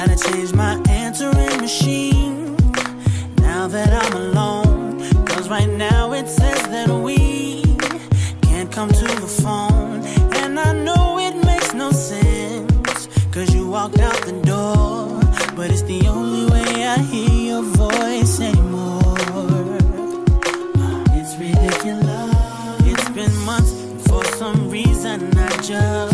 Gotta change my answering machine now that I'm alone. Cause right now it says that we can't come to the phone. And I know it makes no sense. Cause you walked out the door. But it's the only way I hear your voice anymore. It's ridiculous. It's been months. For some reason I just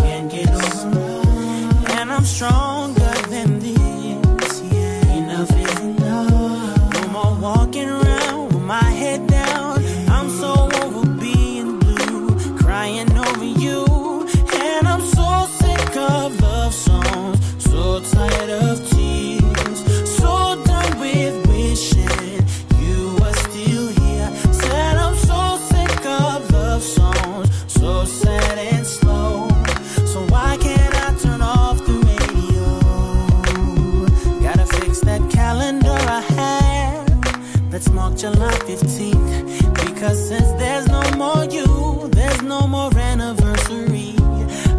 marked July 15th. Because since there's no more you, there's no more anniversary.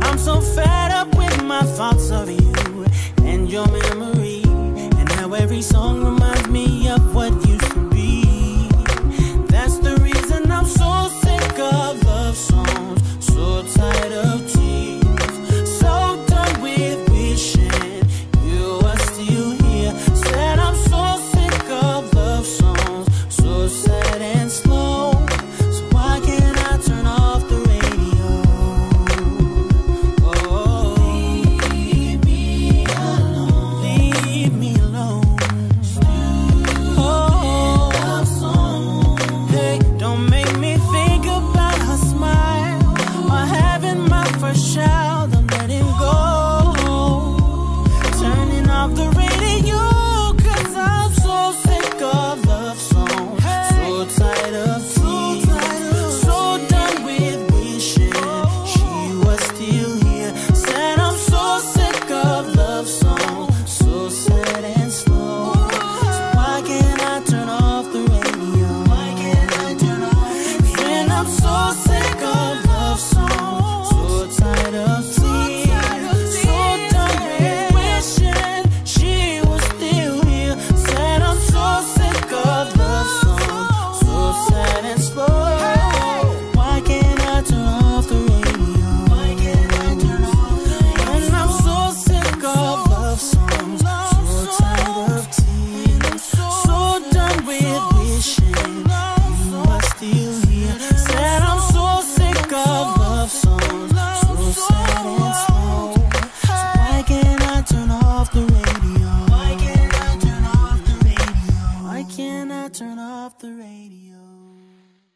I'm so fed up with my thoughts of you and your memory. And how every song reminds me of what